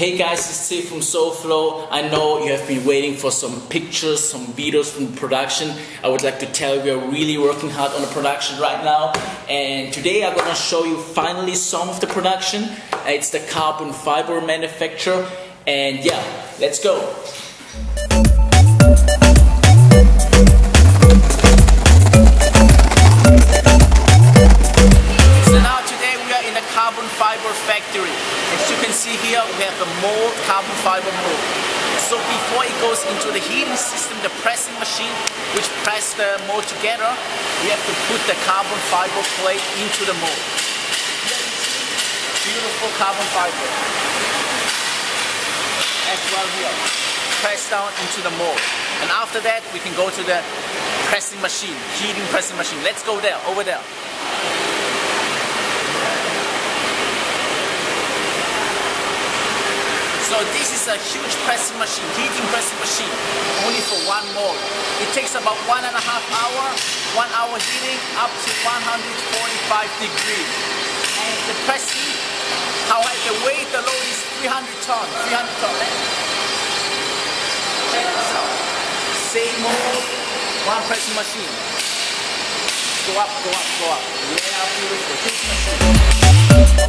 Hey guys, it's Steve from SoFlow. I know you have been waiting for some pictures, some videos from the production. I would like to tell you we are really working hard on the production right now. And today I'm gonna show you finally some of the production. It's the carbon fiber manufacture. And yeah, let's go. Carbon fiber factory. As you can see here, we have a mold, carbon fiber mold. So before it goes into the heating system, the pressing machine, which press the mold together, we have to put the carbon fiber plate into the mold. Beautiful carbon fiber. As well here. Press down into the mold. And after that, we can go to the pressing machine, heating pressing machine. Let's go there, over there. So this is a huge pressing machine, heating pressing machine, only for one mold. It takes about one and a half hour, one hour heating up to 145 degrees. And the pressing, how high the weight, the load is 300 tons, 300 tons. Check this out. Same mold, one pressing machine. Go up, go up, go up. Yeah, beautiful.